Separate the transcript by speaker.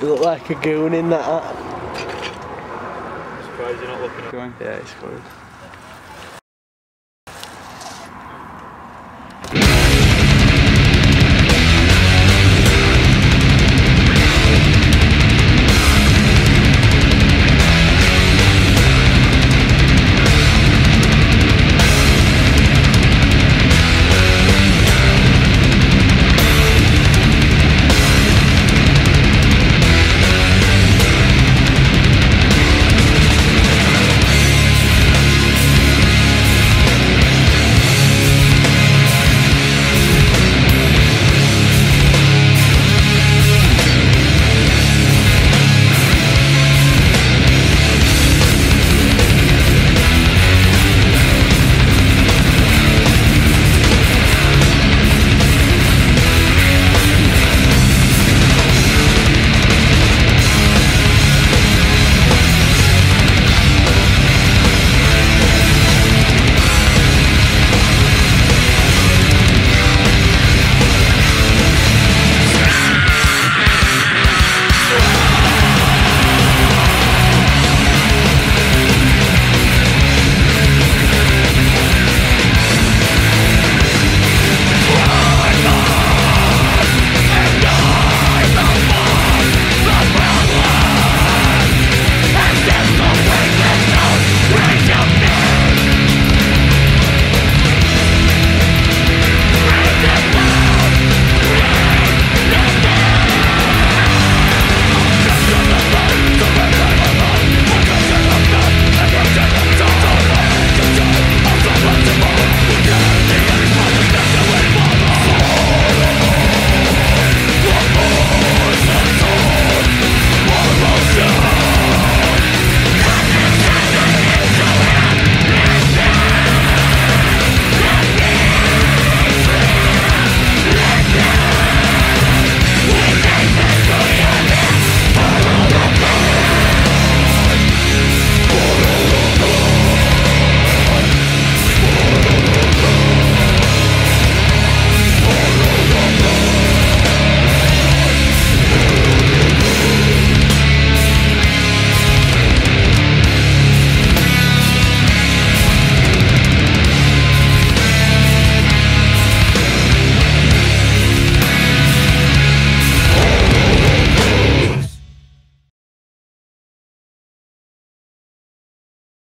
Speaker 1: You look like a goon in that hat.
Speaker 2: Surprised you're not looking at
Speaker 1: Yeah, it's fine.